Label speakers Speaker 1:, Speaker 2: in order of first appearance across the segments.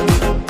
Speaker 1: လူအ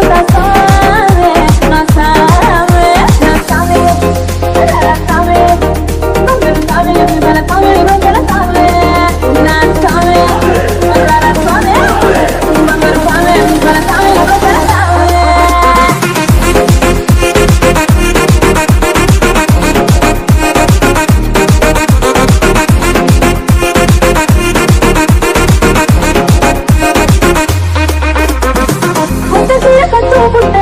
Speaker 1: cosas Pupunta